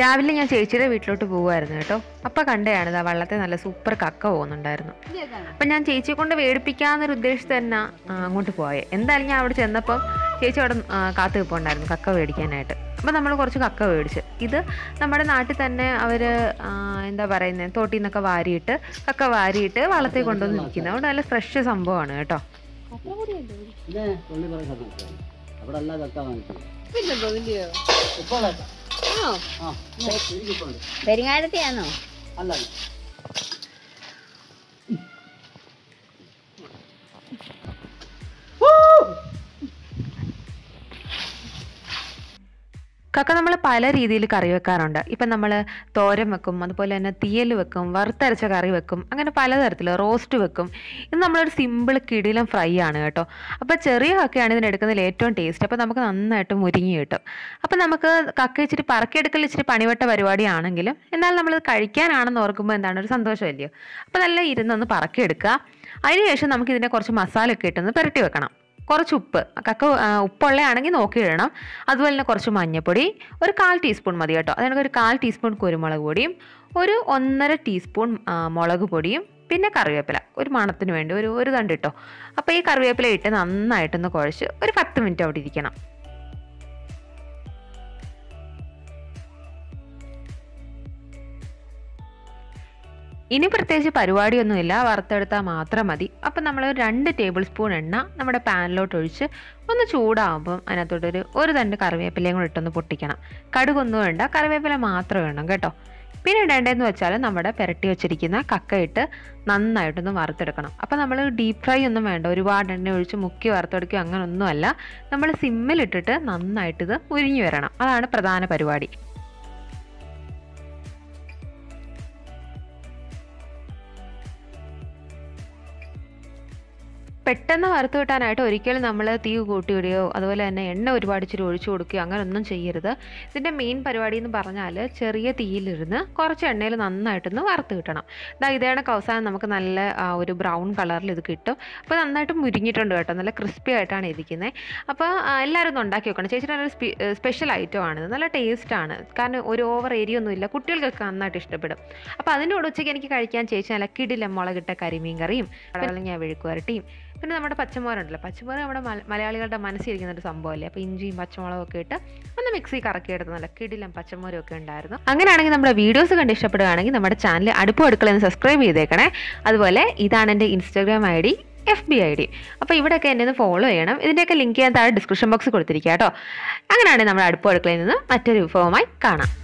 രാവിലെ ഞാൻ ചേച്ചിയുടെ വീട്ടിലോട്ട് പോകുമായിരുന്നു കേട്ടോ. അപ്പൊ കണ്ടതാണ് ആ വള്ളത്തെ നല്ല സൂപ്പർ കക്ക പോകുന്നുണ്ടായിരുന്നു. അപ്പം ഞാൻ ചേച്ചിയെ കൊണ്ട് വേടിപ്പിക്കാന്നൊരു ഉദ്ദേശത്തിൽ തന്നെ അങ്ങോട്ട് പോയേ. എന്തായാലും ഞാൻ അവിടെ ചെന്നപ്പം ചേച്ചി അവിടെ കാത്തു നിൽപ്പുണ്ടായിരുന്നു കക്ക മേടിക്കാനായിട്ട് അപ്പം നമ്മൾ കുറച്ച് കക്ക മേടിച്ച് ഇത് നമ്മുടെ നാട്ടിൽ തന്നെ അവർ എന്താ പറയുന്നത് തോട്ടിൽ നിന്നൊക്കെ വാരിയിട്ട് കക്ക വാരിയിട്ട് വള്ളത്തെ കൊണ്ടുവന്ന് നിൽക്കുന്നത് അതുകൊണ്ട് നല്ല ഫ്രഷ് സംഭവമാണ് കേട്ടോ. അവിടെ എല്ലാ കക്ക വാങ്ങിച്ചു. എനിക്കിപ്പോണ്ട് പെരിങ്ങാഴത്തെയാണോ അല്ല കക്ക നമ്മൾ പല രീതിയിൽ കറി വെക്കാറുണ്ട്. ഇപ്പം നമ്മൾ തോരൻ വെക്കും അതുപോലെ തന്നെ തീയൽ വെക്കും വറുത്തരച്ച കറി വെക്കും അങ്ങനെ പലതരത്തിൽ റോസ്റ്റ് വെക്കും. ഇത് നമ്മളൊരു സിമ്പിൾ കിടിലം ഫ്രൈ ആണ് കേട്ടോ. അപ്പോൾ ചെറിയ കക്കയാണ് ഇതിനെടുക്കുന്നതിൽ ഏറ്റവും ടേസ്റ്റ്. അപ്പോൾ നമുക്ക് നന്നായിട്ട് മുരിങ്ങി കിട്ടും. അപ്പോൾ നമുക്ക് കക്ക ഇച്ചിരി പറക്കിയെടുക്കൽ ഇച്ചിരി പണിവട്ട പരിപാടിയാണെങ്കിലും എന്നാൽ നമ്മൾ കഴിക്കാനാണെന്ന് ഓർക്കുമ്പോൾ എന്താണ്? ഒരു സന്തോഷമല്ലയോ അപ്പോൾ നല്ല ഇരുന്നൊന്ന് പറക്കിയെടുക്കുക. അതിനുശേഷം നമുക്ക് ഇതിനെ കുറച്ച് ഒക്കെ ഇട്ടൊന്ന് പുരട്ടി വെക്കണം. കുറച്ച് ഉപ്പ് കക്ക ഉപ്പുള്ളതാണെങ്കിൽ നോക്കി ഇടണം. അതുപോലെ തന്നെ കുറച്ച് മഞ്ഞൾപ്പൊടി ഒരു കാൽ ടീസ്പൂൺ മതി കേട്ടോ. അതിനൊക്കെ ഒരു കാൽ ടീസ്പൂൺ കുരുമുളക് പൊടിയും ഒരു ഒന്നര ടീസ്പൂൺ മുളക് പൊടിയും പിന്നെ കറിവേപ്പില. ഒരു മണത്തിന് വേണ്ടി ഒരു ഒരു തണ്ട് ഇട്ടോ. അപ്പോൾ ഈ കറിവേപ്പില ഇട്ട് നന്നായിട്ടൊന്ന് കുഴച്ച് ഒരു പത്ത് മിനിറ്റ് അവിടെ ഇരിക്കണം. ഇനി പ്രത്യേകിച്ച് പരിപാടിയൊന്നുമില്ല. വറുത്തെടുത്താൽ മാത്രം മതി. അപ്പം നമ്മൾ രണ്ട് ടേബിൾ സ്പൂൺ എണ്ണ നമ്മുടെ പാനിലോട്ട് ഒഴിച്ച് ഒന്ന് ചൂടാകുമ്പം അതിനകത്തോട്ടൊരു ഒരു തണ്ട് കറിവേപ്പിലയും കൂടെ ഇട്ടൊന്ന് പൊട്ടിക്കണം. കടുകൊന്നും വേണ്ട. കറിവേപ്പില മാത്രം വേണം കേട്ടോ. പിന്നെ ഇടേണ്ടതെന്ന് വെച്ചാൽ നമ്മുടെ പുരട്ടി വെച്ചിരിക്കുന്ന കക്കയിട്ട് നന്നായിട്ടൊന്ന് വറുത്തെടുക്കണം. അപ്പം നമ്മൾ ഡീപ്പ് ഫ്രൈ ഒന്നും വേണ്ട. ഒരുപാട് എണ്ണ ഒഴിച്ച് മുക്കി വറുത്തെടുക്കുക അങ്ങനെ ഒന്നുമല്ല നമ്മൾ സിമ്മിലിട്ടിട്ട് നന്നായിട്ടിത് ഉരിഞ്ഞു വരണം. അതാണ് പ്രധാന പരിപാടി. പെട്ടെന്ന് വറുത്ത് കിട്ടാനായിട്ട് ഒരിക്കലും നമ്മൾ തീ കൂട്ടിയിടുകയോ അതുപോലെ തന്നെ എണ്ണ ഒരുപാട് ഇച്ചിരി ഒഴിച്ചു കൊടുക്കുകയോ അങ്ങനെ ഒന്നും ചെയ്യരുത്. ഇതിന്റെ മെയിൻ പരിപാടി എന്ന് പറഞ്ഞാൽ ചെറിയ തീയിലിരുന്ന് കുറച്ച് എണ്ണയിൽ നന്നായിട്ടൊന്ന് വറുത്ത് കിട്ടണം. ഇതാ ഇതേണക്ക് അവസാനം നമുക്ക് നല്ല ഒരു ബ്രൗൺ കളറിൽ ഇത് കിട്ടും. അപ്പോൾ നന്നായിട്ട് മുരിഞ്ഞിട്ടുണ്ട് കേട്ടോ. നല്ല ക്രിസ്പി ആയിട്ടാണ് ഇരിക്കുന്നത് അപ്പോൾ എല്ലാവരും ഒന്ന് ഉണ്ടാക്കി വെക്കണം. ചേച്ചിയുടെ ഒരു സ്പെഷ്യൽ ഐറ്റം ആണ്. നല്ല ടേസ്റ്റാണ് കാരണം ഒരു ഓവർ ഏരിയ ഒന്നുമില്ല കുട്ടികൾക്കൊക്കെ നന്നായിട്ട് ഇഷ്ടപ്പെടും. അപ്പോൾ അതിന്റെ കൂടെ ഉച്ചയ്ക്ക് എനിക്ക് കഴിക്കാൻ ചേച്ചി നല്ല കിടിലം മുളകിട്ട കരിമീൻ കറിയും ഞാൻ വെഴുക്ക് വരട്ടിയും പിന്നെ നമ്മുടെ പച്ചമുളകുണ്ടല്ലോ പച്ചമുളക് നമ്മുടെ മല- മലയാളികളുടെ മനസ്സിലിരിക്കുന്ന ഒരു സംഭവമല്ലേ? അപ്പോൾ ഇഞ്ചിയും പച്ചമുളകും ഒക്കെ ഇട്ട് ഒന്ന് മിക്സി കറക്കിയെടുത്ത് നല്ല കിടിലം പച്ചമുളകും ഒക്കെ ഉണ്ടായിരുന്നു. അങ്ങനെയാണെങ്കിൽ നമ്മുടെ വീഡിയോസ് കണ്ട് ഇഷ്ടപ്പെടുകയാണെങ്കിൽ നമ്മുടെ ചാനൽ അടുപ്പ് അടുക്കളയെന്ന് സബ്സ്ക്രൈബ് ചെയ്തേക്കണേ. അതുപോലെ ഇതാണ് എന്റെ Instagram I D F B I D അപ്പോൾ ഇവിടെയൊക്കെ എന്നെ ഒന്ന് ഫോളോ ചെയ്യണം. ഇതിന്റെയൊക്കെ ലിങ്ക് ഞാൻ താഴെ ഡിസ്ക്രിപ്ഷൻ ബോക്സ് കൊടുത്തിരിക്കുക കേട്ടോ. അങ്ങനെയാണെങ്കിൽ നമ്മുടെ അടുപ്പ് അടുക്കളയിൽ നിന്ന് മറ്റൊരു വിഭവമായി കാണാം.